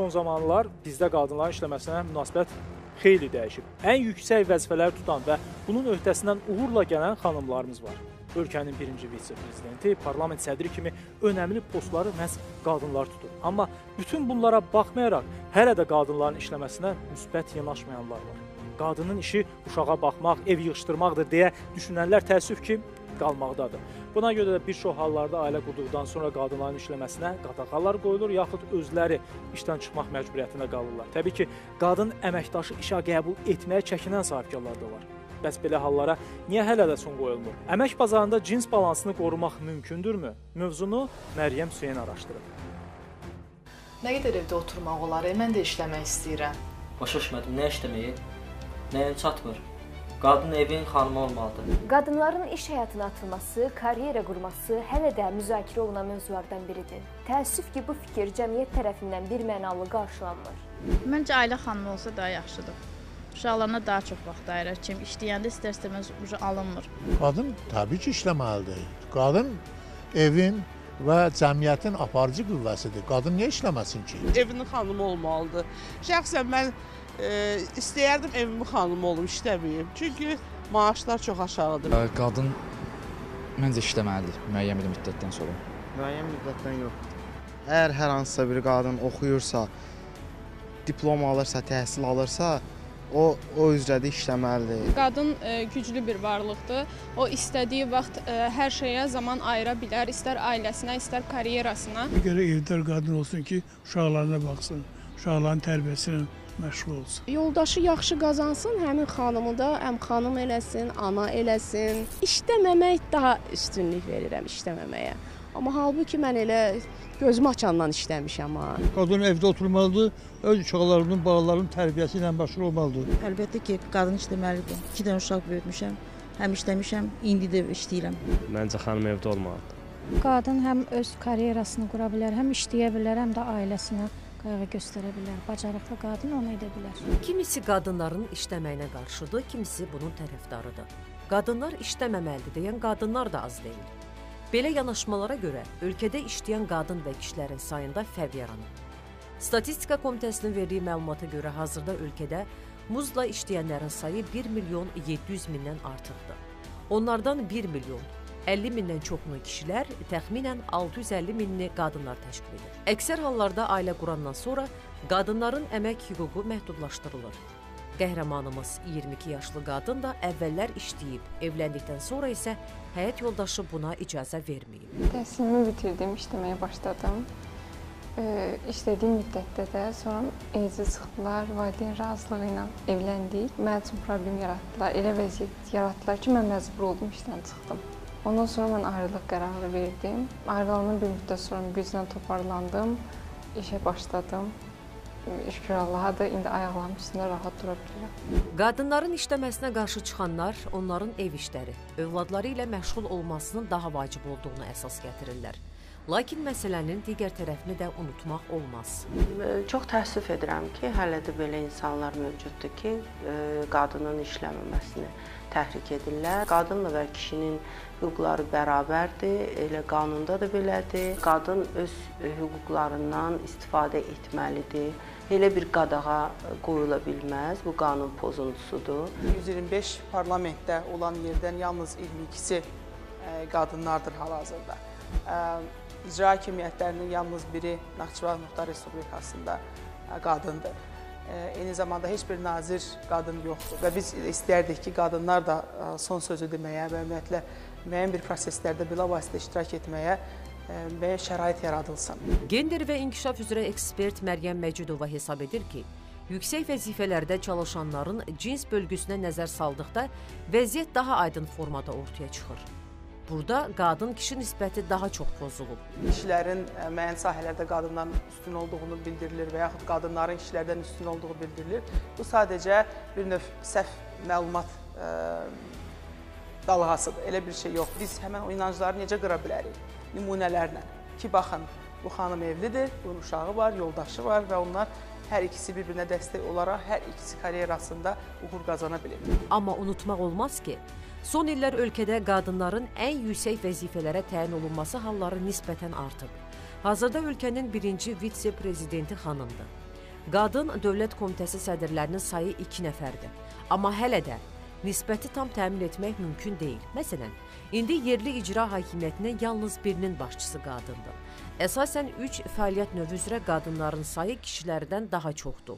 son zamanlar bizdə qadınların işləməsinə münasibət xeyli dəyişib. Ən yüksək vəzifələr tutan və bunun öhdəsindən uğurla gələn xanımlarımız var. Ölkənin birinci vitse-prezidenti, parlament sədri kimi önəmli postları məhz qadınlar tutur. Amma bütün bunlara baxmayaraq hələ də qadınların işləməsinə müsbət yanaşmayanlar var. Qadının işi uşağa baxmaq, ev yığışdırmaqdır deyə düşünənlər təəssüf ki, qalmaqdadır. Buna görə də bir çox hallarda ailə qurduqdan sonra qadınların işləməsinə qadağalar qoyulur, yaxud özləri işdən çıxmaq məcburiyyətində qalırlar. Təbii ki, qadın əməkdaşı işə qəbul etməyə çəkinən sahibkarlar da var. Bəs belə hallara niyə hələ də son qoyulmur? Əmək bazarında cins balansını qorumaq mümkündürmü? Mövzunu Məryəm Hüseyn araşdırıb. Nə qədər evdə oturmaq olar? Mən də işləmək istəyirəm. Başa düşmədim, nə işləməyi? Nəyim çatmır? Qadın evin xanımı olmalıdır. Qadınların iş həyatına atılması, karyera qurması hələ də müzakirə olunan mövzulardan biridir. Təəssüf ki, bu fikir cəmiyyət tərəfindən bir mənalı qarşılanmır. Məncə ailə xanımı olsa daha yaxşıdır. Uşaqlarına daha çox vaxt ayırır. Kim işləyəndə istər-istəməz ucu alınmır. Qadın təbii ki, işləməlidir. Qadın evin və cəmiyyətin aparıcı qüvvəsidir. Qadın niyə işləməsin ki? Evinin xanımı olmalıdır. Şəxsən mən e, istəyərdim evimin xanımı olum, işləməyim. Çünki maaşlar çox aşağıdır. Qadın məncə işləməlidir müəyyən bir müddətdən sonra. Müəyyən müddətdən yox. Əgər hər hansısa bir qadın oxuyursa, diplom alırsa, təhsil alırsa, o o üzrə də işləməlidir. Qadın e, güclü bir varlıqdır. O istədiyi vaxt e, hər şeyə zaman ayıra bilər, istər ailəsinə, istər karyerasına. Bir görə evdə qadın olsun ki, uşaqlarına baxsın, uşaqların tərbiyəsinə məşğul olsun. Yoldaşı yaxşı qazansın, həmin xanımı da həm xanım eləsin, ana eləsin. İşləməmək daha üstünlük verirəm işləməməyə. Amma halbuki mən elə gözümü açandan işləmişəm ha. Qadın evdə oturmalıdır, öz uşaqlarının, balalarının tərbiyəsi ilə məşğul olmalıdır. Əlbəttə ki, qadın işləməlidir. 2 dənə uşaq böyütmüşəm, həm işləmişəm, indi də işləyirəm. Məncə xanım evdə olmalıdır. Qadın həm öz karyerasını qura bilər, həm işləyə bilər, həm də ailəsinə qayğı göstərə bilər. Bacarıqlı qadın onu edə bilər. Kimisi qadınların işləməyinə qarşıdır, kimisi bunun tərəfdarıdır. Qadınlar işləməməlidir deyən qadınlar da az deyil. Belə yanaşmalara görə ölkədə işləyən qadın və kişilərin sayında fərq yaranıb. Statistika Komitəsinin verdiyi məlumata görə hazırda ölkədə muzla işləyənlərin sayı 1 milyon 700 mindən artıqdır. Onlardan 1 milyon 50 mindən çoxunu kişilər, təxminən 650 minini qadınlar təşkil edir. Əksər hallarda ailə qurandan sonra qadınların əmək hüququ məhdudlaşdırılır. Qəhrəmanımız 22 yaşlı qadın da əvvəllər işləyib, evləndikdən sonra isə həyat yoldaşı buna icazə verməyib. Təhsilimi bitirdim, işləməyə başladım. E, işlədiyim müddətdə də sonra evci çıxdılar, valideyn razılığı ilə evləndik. Mənim üçün problem yaratdılar. Elə vəziyyət yaratdılar ki, mən məcbur oldum işdən çıxdım. Ondan sonra mən ayrılıq qərarı verdim. Ayrılandan bir müddət sonra güclə toparlandım, işə başladım şükür Allaha da indi ayaqlarım üstündə rahat dura bilirəm. Qadınların işləməsinə qarşı çıxanlar onların ev işləri, övladları ilə məşğul olmasının daha vacib olduğunu əsas gətirirlər. Lakin məsələnin digər tərəfini də unutmaq olmaz. Çox təəssüf edirəm ki, hələ də belə insanlar mövcuddur ki, qadının işləməməsini təhrik edirlər. Qadınla və kişinin hüquqları bərabərdir, elə qanunda da belədir. Qadın öz hüquqlarından istifadə etməlidir elə bir qadağa qoyula bilməz. Bu qanun pozuntusudur. 125 parlamentdə olan yerdən yalnız 22-si qadınlardır hal-hazırda. İcra hakimiyyətlərinin yalnız biri Naxçıvan Muxtar Respublikasında qadındır. Eyni zamanda heç bir nazir qadın yoxdur və biz istəyərdik ki, qadınlar da son sözü deməyə və ümumiyyətlə müəyyən bir proseslərdə bilavasitə iştirak etməyə və şərait yaradılsın. Gender və inkişaf üzrə ekspert Məryəm Məcidova hesab edir ki, yüksək vəzifələrdə çalışanların cins bölgüsünə nəzər saldıqda vəziyyət daha aydın formada ortaya çıxır. Burada qadın-kişi nisbəti daha çox pozulub. Kişilərin müəyyən sahələrdə qadınların üstün olduğunu bildirilir və yaxud qadınların kişilərdən üstün olduğu bildirilir. Bu sadəcə bir növ səhv məlumat ə, dalğasıdır. Elə bir şey yox. Biz həmən o inancları necə qıra bilərik? nümunələrlə ki, baxın, bu xanım evlidir, bunun uşağı var, yoldaşı var və onlar hər ikisi bir-birinə dəstək olaraq hər ikisi karyerasında uğur qazana bilir. Amma unutmaq olmaz ki, son illər ölkədə qadınların ən yüksək vəzifələrə təyin olunması halları nisbətən artıb. Hazırda ölkənin birinci vitse-prezidenti xanımdır. Qadın Dövlət Komitəsi sədrlərinin sayı 2 nəfərdir. Amma hələ də nisbəti tam təmin etmək mümkün deyil. Məsələn, indi yerli icra hakimiyyətinə yalnız birinin başçısı qadındır. Əsasən 3 fəaliyyət növü üzrə qadınların sayı kişilərdən daha çoxdur.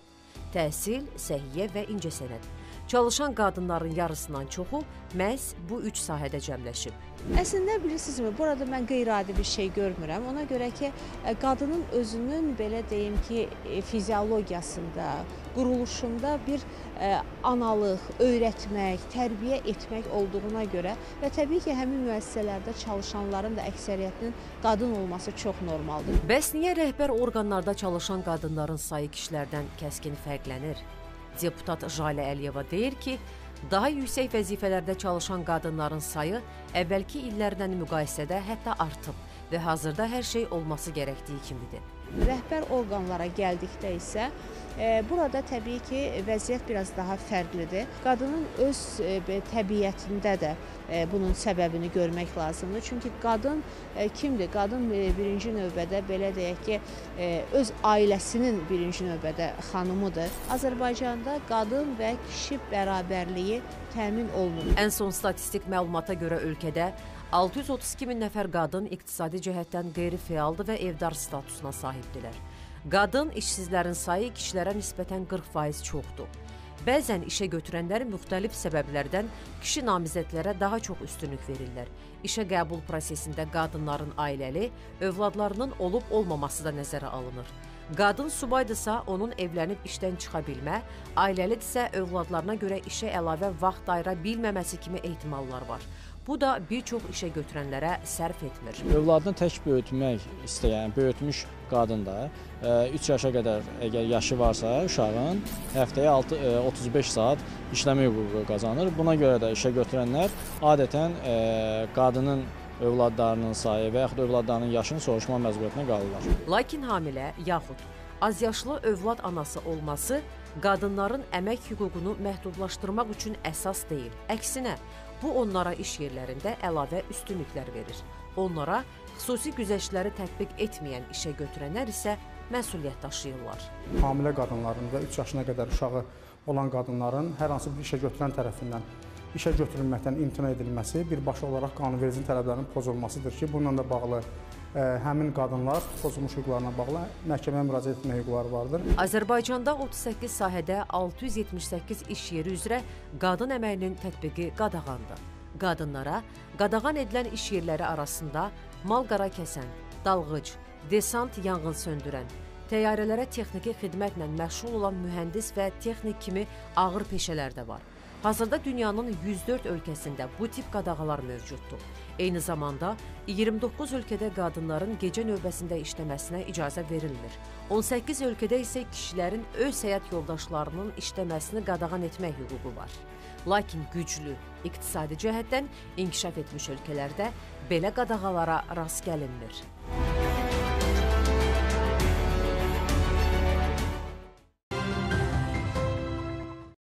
Təhsil, səhiyyə və incəsənət. Çalışan qadınların yarısından çoxu məhz bu üç sahədə cəmləşib. Əslində bilirsinizmi, burada mən qeyri-adi bir şey görmürəm. Ona görə ki, ə, qadının özünün belə deyim ki, e, fiziologiyasında, quruluşunda bir ə, analıq, öyrətmək, tərbiyə etmək olduğuna görə və təbii ki, həmin müəssisələrdə çalışanların da əksəriyyətinin qadın olması çox normaldır. Bəs niyə rəhbər orqanlarda çalışan qadınların sayı kişilərdən kəskin fərqlənir? Deputat Jalə Əliyeva deyir ki, daha yüksək vəzifələrdə çalışan qadınların sayı əvvəlki illərlə müqayisədə hətta artıb və hazırda hər şey olması gərəkdiyi kimidir. Rəhbər orqanlara gəldikdə isə e, burada təbii ki, vəziyyət biraz daha fərqlidir. Qadının öz e, təbiətində də e, bunun səbəbini görmək lazımdır. Çünki qadın kimdir? Qadın birinci növbədə belə deyək ki, öz ailəsinin birinci növbədə xanımıdır. Azərbaycanda qadın və kişi bərabərliyi təmin olunur. Ən son statistik məlumata görə ölkədə 632 min nəfər qadın iqtisadi cəhətdən qeyri-fəaldır və evdar statusuna sahibdirlər. Qadın işsizlərin sayı kişilərə nisbətən 40% çoxdur. Bəzən işə götürənlər müxtəlif səbəblərdən kişi namizədlərə daha çox üstünlük verirlər. İşə qəbul prosesində qadınların ailəli, övladlarının olub-olmaması da nəzərə alınır. Qadın subaydırsa onun evlənib işdən çıxa bilmə, ailəlidirsə övladlarına görə işə əlavə vaxt ayıra bilməməsi kimi ehtimallar var. Bu da bir çox işə götürənlərə sərf etmir. Övladını tək böyütmək istəyən, böyütmüş qadın da 3 yaşa qədər əgər yaşı varsa uşağın həftəyə 6 e, 35 saat işləmə hüququ qazanır. Buna görə də işə götürənlər adətən e, qadının övladlarının sayı və yaxud övladlarının yaşını soruşma məcburiyyətinə qalırlar. Lakin hamilə yaxud azyaşlı övlad anası olması qadınların əmək hüququnu məhdudlaşdırmaq üçün əsas deyil. Əksinə, bu onlara iş yerlərində əlavə üstünlüklər verir. Onlara xüsusi güzəştləri tətbiq etməyən işə götürənlər isə məsuliyyət daşıyırlar. Hamilə qadınların və 3 yaşına qədər uşağı olan qadınların hər hansı bir işə götürən tərəfindən işə götürülməkdən imtina edilməsi birbaşa olaraq qanunvericinin tələblərinin pozulmasıdır ki, bununla da bağlı həmin qadınlar pozulmuş hüquqlarına bağlı məhkəməyə müraciət etmə hüquqları vardır. Azərbaycanda 38 sahədə 678 iş yeri üzrə qadın əməyinin tətbiqi qadağandır. Qadınlara qadağan edilən iş yerləri arasında mal-qara kəsən, dalğıc, desant yanğın söndürən, təyyarələrə texniki xidmətlə məşğul olan mühəndis və texnik kimi ağır peşələr də var. Hazırda dünyanın 104 ölkəsində bu tip qadağalar mövcuddur. Eyni zamanda 29 ölkədə qadınların gecə növbəsində işləməsinə icazə verilmir. 18 ölkədə isə kişilərin öz həyat yoldaşlarının işləməsini qadağan etmək hüququ var. Lakin güclü, iqtisadi cəhətdən inkişaf etmiş ölkələrdə belə qadağalara rast gəlinmir.